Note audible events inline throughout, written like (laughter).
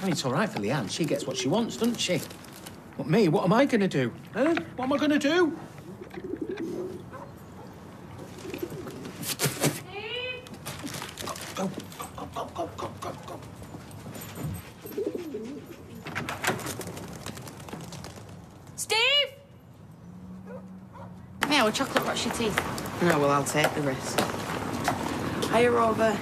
I it's all right for Leanne. She gets what she wants, doesn't she? But me, what am I going to do? Huh? What am I going to do? Go, go, go, go, go, go, go. Steve! Yeah, well, chocolate brush your teeth. No, well, I'll take the risk. Hiya, Rover.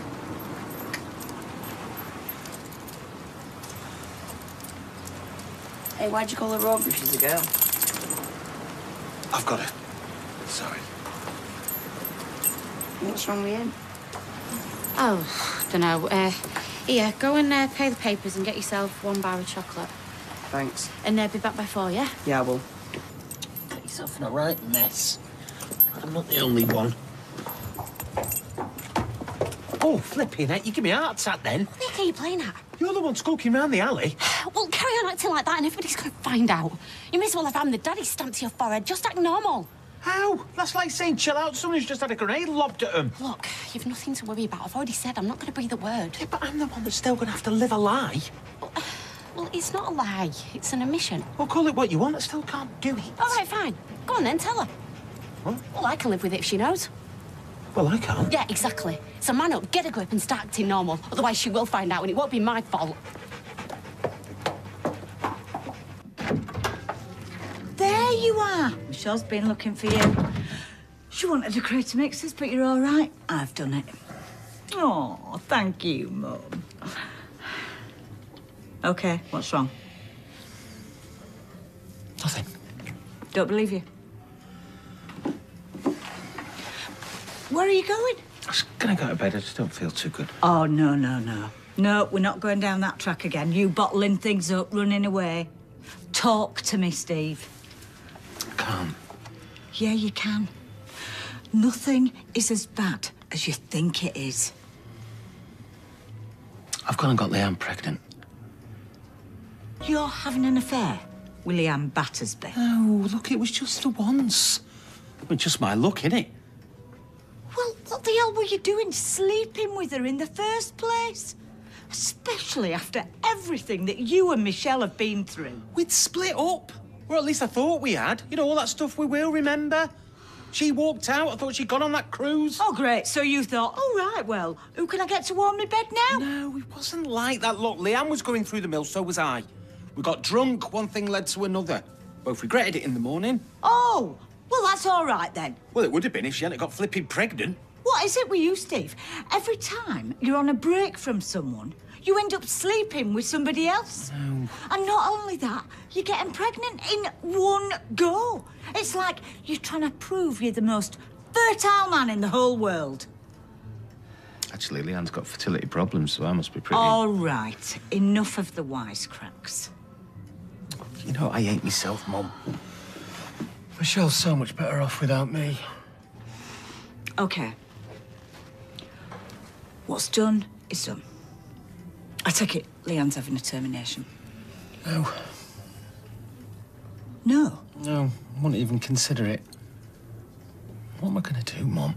Hey, why'd you call her Rover if she's a girl? I've got it. Sorry. What's wrong with him? Oh, don't know. Uh, here, go and uh, pay the papers and get yourself one bar of chocolate. Thanks. And uh, be back by four, yeah? Yeah, I will. Get yourself in a right mess. I'm not the only one. Oh, flipping heck, you give me a heart attack then. Nick, are you playing at? You're the one skulking round the alley. (sighs) Well, carry on acting like that and everybody's going to find out. You may as well have had the daddy stamped to your forehead. Just act normal. How? That's like saying chill out to someone who's just had a grenade lobbed at them. Look, you've nothing to worry about. I've already said I'm not going to breathe a word. Yeah, but I'm the one that's still going to have to live a lie. (sighs) Well, it's not a lie. It's an admission. Well, call it what you want. I still can't do it. All right, fine. Go on then, tell her. What? Well, I can live with it if she knows. Well, I can't. Yeah, exactly. So man up, get a grip and start acting normal. Otherwise she will find out and it won't be my fault. There you are. Michelle's been looking for you. She wanted to create a mixes, but you're all right. I've done it. Oh, thank you, Mum. Okay, what's wrong? Nothing. Don't believe you. Where are you going? I was going to go to bed. I just don't feel too good. Oh, no, no, no. No, we're not going down that track again. You bottling things up, running away. Talk to me, Steve. I can't. Yeah, you can. Nothing is as bad as you think it is. I've gone and got Leanne pregnant. You're having an affair with Leanne Battersby. Oh, look, it was just the once. I mean, just my luck, innit? What the hell were you doing sleeping with her in the first place? Especially after everything that you and Michelle have been through. We'd split up. Or at least I thought we had. You know, all that stuff we will remember. She walked out. I thought she'd gone on that cruise. Oh, great. So you thought, oh, right, well, who can I get to warm my bed now? No, it wasn't like that. Look, Leanne was going through the mill, so was I. We got drunk, one thing led to another. Both regretted it in the morning. Oh, well, that's all right then. Well, it would have been if she hadn't got flipping pregnant. What is it with you, Steve? Every time you're on a break from someone, you end up sleeping with somebody else. No. And not only that, you're getting pregnant in one go. It's like you're trying to prove you're the most fertile man in the whole world. Actually, Leanne's got fertility problems, so I must be pretty... All right, enough of the wisecracks. You know, I hate myself, Mum. Michelle's so much better off without me. Okay. What's done is done. I take it Leanne's having a termination. No, No. no, I won't even consider it. What am I going to do, Mum?